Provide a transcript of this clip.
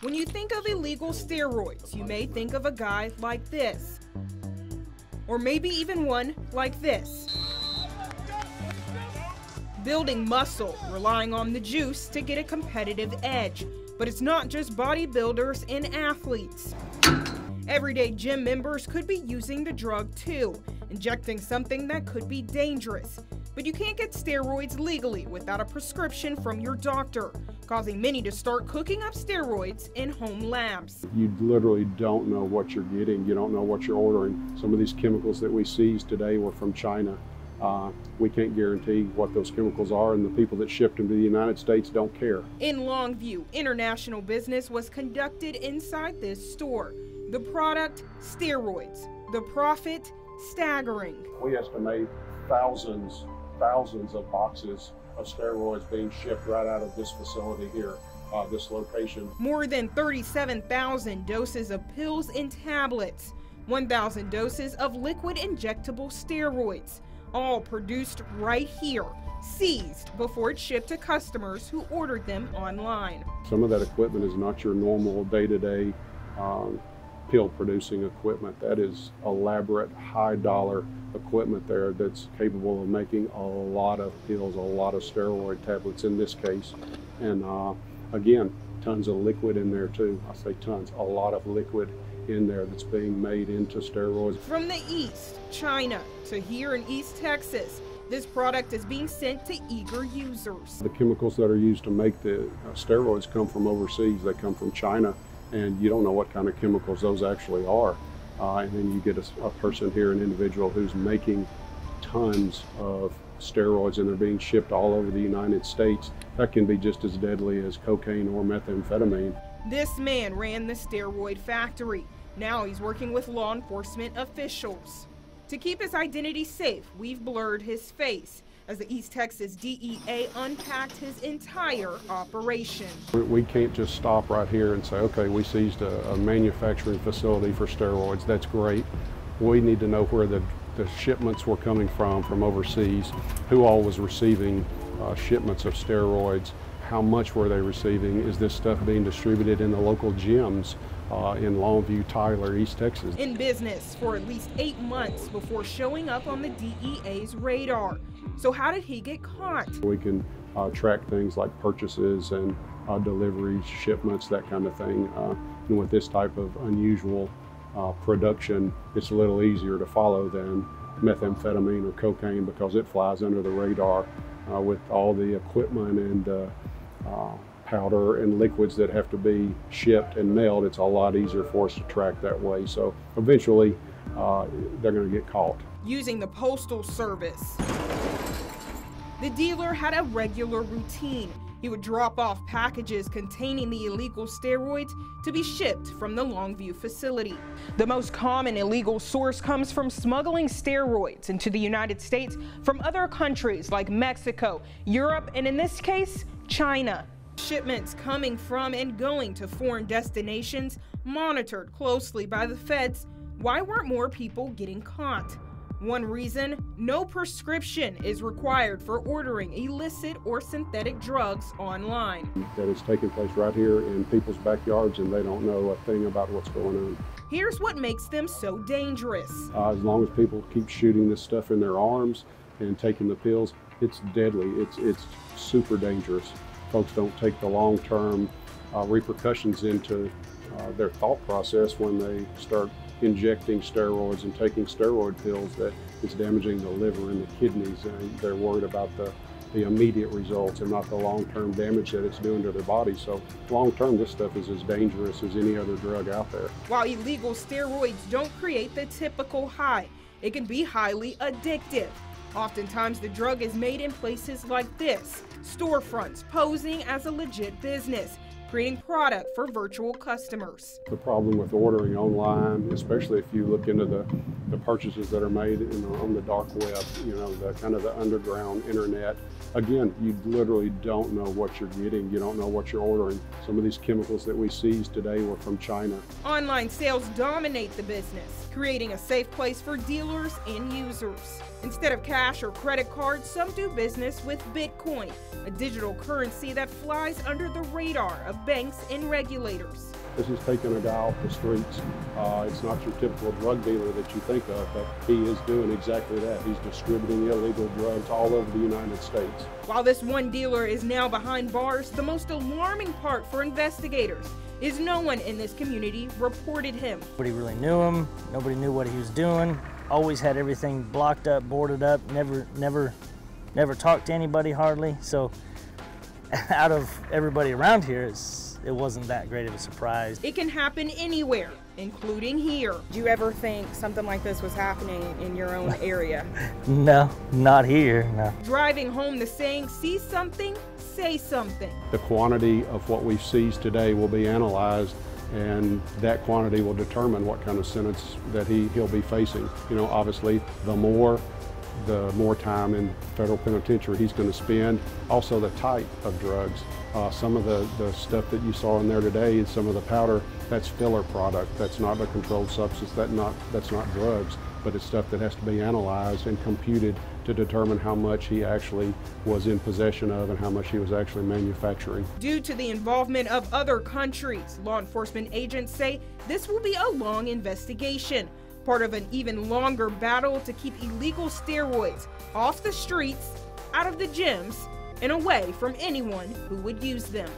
When you think of illegal steroids, you may think of a guy like this. Or maybe even one like this. Building muscle, relying on the juice to get a competitive edge. But it's not just bodybuilders and athletes. Everyday gym members could be using the drug too, injecting something that could be dangerous. But you can't get steroids legally without a prescription from your doctor, causing many to start cooking up steroids in home labs. You literally don't know what you're getting. You don't know what you're ordering. Some of these chemicals that we seized today were from China. Uh, we can't guarantee what those chemicals are, and the people that shipped them to the United States don't care. In Longview, international business was conducted inside this store. The product, steroids. The profit, staggering. We estimate thousands thousands of boxes of steroids being shipped right out of this facility here, uh, this location. More than 37,000 doses of pills and tablets, 1,000 doses of liquid injectable steroids, all produced right here, seized before it's shipped to customers who ordered them online. Some of that equipment is not your normal day-to-day um, pill producing equipment. That is elaborate, high dollar equipment there that's capable of making a lot of pills, a lot of steroid tablets in this case. And uh, again, tons of liquid in there too. I say tons, a lot of liquid in there that's being made into steroids. From the east, China, to here in East Texas, this product is being sent to eager users. The chemicals that are used to make the uh, steroids come from overseas. They come from China and you don't know what kind of chemicals those actually are. Uh, and then you get a, a, person here, an individual who's making tons of steroids and they're being shipped all over the United States. That can be just as deadly as cocaine or methamphetamine. This man ran the steroid factory. Now he's working with law enforcement officials. To keep his identity safe, we've blurred his face as the East Texas DEA unpacked his entire operation. We can't just stop right here and say, okay, we seized a, a manufacturing facility for steroids. That's great. We need to know where the, the shipments were coming from, from overseas, who all was receiving uh, shipments of steroids, how much were they receiving, is this stuff being distributed in the local gyms, uh, in Longview, Tyler, East Texas. In business for at least eight months before showing up on the DEA's radar. So how did he get caught? We can uh, track things like purchases and uh, deliveries, shipments, that kind of thing. Uh, and with this type of unusual uh, production, it's a little easier to follow than methamphetamine or cocaine because it flies under the radar uh, with all the equipment and uh, powder and liquids that have to be shipped and mailed. It's a lot easier for us to track that way. So eventually, uh, they're going to get caught. Using the Postal Service. The dealer had a regular routine. He would drop off packages containing the illegal steroids to be shipped from the Longview facility. The most common illegal source comes from smuggling steroids into the United States from other countries like Mexico, Europe, and in this case, China. Shipments coming from and going to foreign destinations monitored closely by the feds. Why weren't more people getting caught? One reason no prescription is required for ordering illicit or synthetic drugs online. That is taking place right here in people's backyards and they don't know a thing about what's going on. Here's what makes them so dangerous. Uh, as long as people keep shooting this stuff in their arms and taking the pills, it's deadly. It's, it's super dangerous. Folks don't take the long term uh, repercussions into uh, their thought process when they start injecting steroids and taking steroid pills that is damaging the liver and the kidneys and they're worried about the, the immediate results and not the long-term damage that it's doing to their body. So long-term, this stuff is as dangerous as any other drug out there. While illegal steroids don't create the typical high, it can be highly addictive. Oftentimes, the drug is made in places like this, storefronts posing as a legit business creating product for virtual customers. The problem with ordering online, especially if you look into the, the purchases that are made in, on the dark web, you know, the kind of the underground internet, again, you literally don't know what you're getting. You don't know what you're ordering. Some of these chemicals that we seized today were from China. Online sales dominate the business, creating a safe place for dealers and users. Instead of cash or credit cards, some do business with Bitcoin, a digital currency that flies under the radar of of banks and regulators. This is taking a guy off the streets. Uh, it's not your typical drug dealer that you think of, but he is doing exactly that. He's distributing illegal drugs all over the United States. While this one dealer is now behind bars, the most alarming part for investigators is no one in this community reported him. Nobody really knew him. Nobody knew what he was doing. Always had everything blocked up, boarded up. Never, never, never talked to anybody hardly. So, out of everybody around here, it's it wasn't that great of a surprise. It can happen anywhere, including here. Do you ever think something like this was happening in your own area? no, not here, no. Driving home the saying, see something, say something. The quantity of what we've seized today will be analyzed and that quantity will determine what kind of sentence that he, he'll be facing. You know, obviously, the more the more time in federal penitentiary he's going to spend. Also the type of drugs. Uh, some of the, the stuff that you saw in there today, and some of the powder, that's filler product. That's not a controlled substance. That not, that's not drugs, but it's stuff that has to be analyzed and computed to determine how much he actually was in possession of and how much he was actually manufacturing. Due to the involvement of other countries, law enforcement agents say this will be a long investigation part of an even longer battle to keep illegal steroids off the streets, out of the gyms, and away from anyone who would use them.